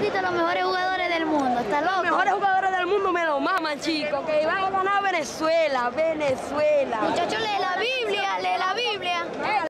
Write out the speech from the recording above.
Los mejores jugadores del mundo. Está loco. Los mejores jugadores del mundo me lo maman, chicos. Que van a ganar Venezuela, Venezuela. Muchachos, lee